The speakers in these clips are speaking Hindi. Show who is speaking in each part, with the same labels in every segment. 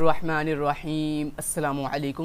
Speaker 1: रहीम अल्लाम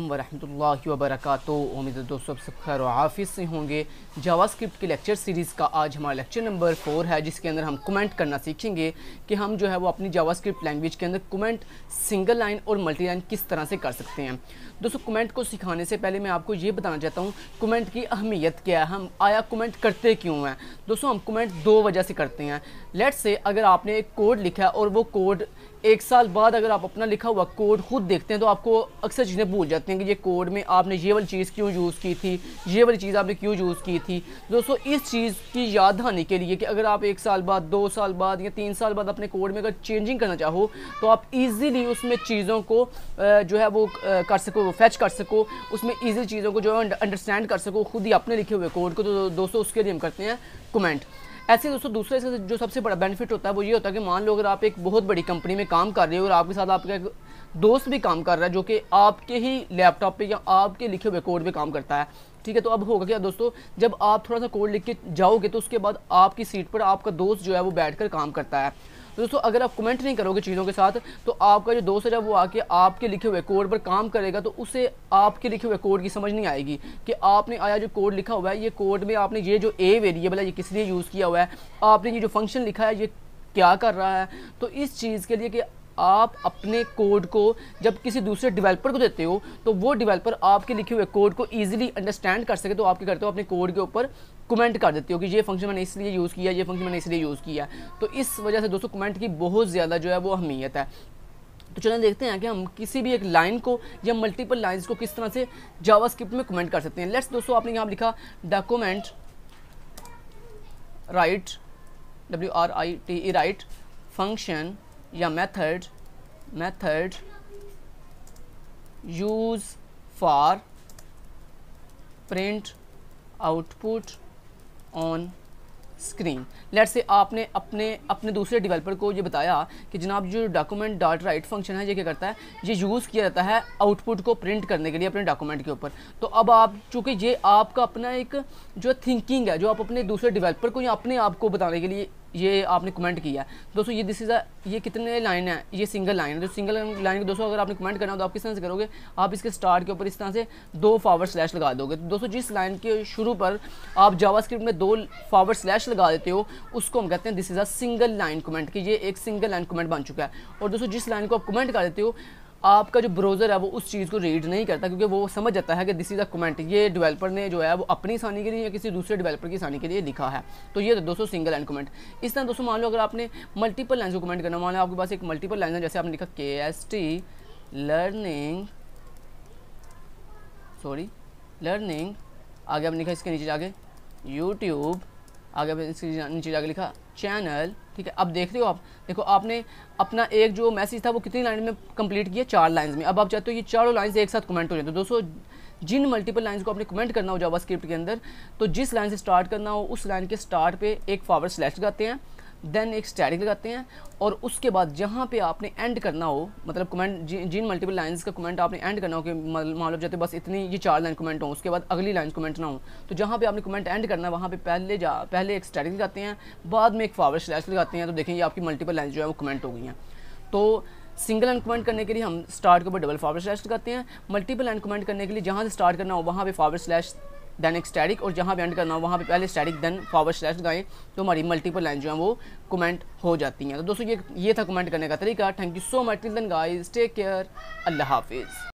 Speaker 1: वरहमतुल्लाहि वबरकातुहू। उम्मीद दोस्तों सब खैर हाफिज़ से होंगे। जावास्क्रिप्ट की लेक्चर सीरीज़ का आज हमारा लेक्चर नंबर फोर है, जिसके अंदर हम कमेंट करना सीखेंगे कि हम जो है वो अपनी जावास्क्रिप्ट लैंग्वेज के अंदर कमेंट सिंगल लाइन और मल्टी लाइन किस तरह से कर सकते हैं। दोस्तों कमेंट को सिखाने से पहले मैं आपको ये बताना चाहता हूँ कमेंट की अहमियत क्या है? हम आया कमेंट करते क्यों हैं? दोस्तों हम कमेंट दो वजह से करते हैं। लेट्स से अगर आपने एक कोड लिखा और वो कोड एक साल बाद अगर आप अपना लिखा हुआ कोड खुद देखते हैं तो आपको अक्सर चीज़ें भूल जाती हैं कि ये कोड में आपने ये वाली चीज़ क्यों यूज़ की थी, ये वाली चीज़ आपने क्यों यूज़ की थी। दोस्तों, इस चीज़ की याद आने के लिए कि अगर आप एक साल बाद, दो साल बाद या तीन साल बाद अपने कोड में अगर चेंजिंग करना चाहो तो आप ईज़िली उसमें चीज़ों को जो है वो कर सको फैच कर सको, उसमें ईजी चीज़ों को जो है अंडरस्टैंड कर सको, खुद ही अपने लिखे हुए कोड को। तो दोस्तों, उसके लिए हम करते हैं कमेंट ऐसे दोस्तों, दूसरे से जो सबसे बड़ा बेनिफिट होता है, वो ये होता है कि मान लो अगर आप एक बहुत बड़ी कंपनी में काम कर रहे हो और आपके साथ आपका एक दोस्त भी काम कर रहा है, जो कि आपके ही लैपटॉप पे या आपके लिखे हुए कोड पे काम करता है, ठीक है? तो अब होगा क्या दोस्तों, जब आप थोड़ा सा कोड लिख के जाओगे तो उसके बाद आपकी सीट पर आपका दोस्त जो है, वो बैठ काम करता है। तो दोस्तों, अगर आप कमेंट नहीं करोगे चीज़ों के साथ तो आपका जो दोस्त है वो आके आपके लिखे हुए कोड पर काम करेगा तो उसे आपके लिखे हुए कोड की समझ नहीं आएगी कि आपने आया जो कोड लिखा हुआ है, ये कोड में आपने ये जो ए वेरिएबल है, ये किस लिए यूज़ किया हुआ है, आपने ये जो फ़ंक्शन लिखा है, ये क्या कर रहा है? तो इस चीज़ के लिए कि आप अपने कोड को जब किसी दूसरे डेवलपर को देते हो तो वो डेवलपर आपके लिखे हुए कोड को ईजिली अंडरस्टैंड कर सके तो आप क्या करते हो अपने कोड के ऊपर कमेंट कर देते हो कि ये फ़ंक्शन मैंने इसलिए यूज़ किया, ये फ़ंक्शन मैंने इसलिए यूज़ किया। तो इस वजह से दोस्तों कमेंट की बहुत ज़्यादा जो है वो अहमियत है। तो चलें देखते हैं कि हम किसी भी एक लाइन को या मल्टीपल लाइंस को किस तरह से जावा में कमेंट कर सकते हैं। लेट्स दोस्तों आपने यहाँ लिखा document write W R I T E write function या method method use for print output on screen let's say आपने अपने अपने दूसरे डेवलपर को ये बताया कि जनाब जो डॉक्यूमेंट डॉट राइट फ़ंक्शन है, ये क्या करता है? ये यूज़ किया जाता है आउटपुट को प्रिंट करने के लिए अपने डॉक्यूमेंट के ऊपर. तो अब आप, चूँकि ये आपका अपना एक जो थिंकिंग है, जो आप अपने दूसरे डेवलपर को या अपने आप को बताने के लिए ये आपने कमेंट किया। दोस्तों, ये दिस इज़ ये कितने लाइन है? ये सिंगल लाइन है। तो सिंगल लाइन के दोस्तों, अगर आपने कमेंट करना हो तो आप किस तरह से करोगे? आप इसके स्टार्ट के ऊपर इस तरह से दो फावर स्लैश लगा दोगे। तो दोस्तों, जिस लाइन के शुरू पर आप जावास्क्रिप्ट में दो फावर स्लैश लगा देते हो, उसको हम कहते हैं this is a single line comment कि ये एक सिंगल लाइन कमेंट बन चुका है। और दोस्तों, जिस लाइन को आप कमेंट कर देते हो आपका जो ब्राउज़र है, वो उस चीज़ को रीड नहीं करता, क्योंकि वो समझ जाता है कि दिस इज़ अ कमेंट ये डेवलपर ने जो है, वो अपनी आसानी के लिए या किसी दूसरे डेवलपर की आसानी के लिए लिखा है। तो ये दोस्तों सिंगल लाइन कमेंट इस तरह दोस्तों मान लो अगर आपने मल्टीपल लाइन को कमेंट करना, मान लो आपके पास एक मल्टीपल लाइन है, जैसे आपने लिखा के S T learning sorry learning आगे आपने लिखा इसके नीचे जाके यूट्यूब आगे इसके नीचे जाके लिखा चैनल ठीक है? अब देख रहे हो आप। देखो, आपने अपना एक जो मैसेज था, वो कितनी लाइन में कंप्लीट किया? चार लाइंस में। अब आप चाहते हो ये चारों लाइंस एक साथ कमेंट हो जाए तो दोस्तों, जिन मल्टीपल लाइंस को आपने कमेंट करना हो जावा स्क्रिप्ट के अंदर तो जिस लाइन से स्टार्ट करना हो, उस लाइन के स्टार्ट पे एक फॉरवर्ड स्लैश लगाते हैं। देन एक स्टैटिक लगाते हैं और उसके बाद जहाँ पे आपने एंड करना हो मतलब कमेंट जिन मल्टीपल लाइंस का कमेंट आपने एंड करना हो कि मान लो जाते बस इतनी ये चार लाइन कमेंट हो, उसके बाद अगली लाइन कमेंट ना हो तो जहाँ पे आपने कमेंट एंड करना है, वहाँ पे पहले जा, पहले एक स्टैटिक लगाते हैं, बाद में एक फॉरवर्ड स्लैश लगाते हैं तो देखें ये आपकी मल्टीपल लाइन जो है वो कमेंट हो गई हैं। तो सिंगल एंड कमेंट करने के लिए हम स्टार्ट के ऊपर डबल फॉरवर्ड स्लैश लगाते हैं मल्टीपल एंड कमेंट करने के लिए जहाँ से स्टार्ट करना हो, वहाँ पे फॉरवर्ड स्लैश देन एक स्टैटिक और जहाँ पे एंड करना हो, वहाँ पे पहले स्टैटिक देन फॉरवर्ड स्लैश लगाएँ तो हमारी मल्टीपल लाइन जो है वो कमेंट हो जाती हैं। तो दोस्तों, ये ये था कमेंट करने का तरीका। Thank you so much till then guys take care अल्लाह हाफिज़.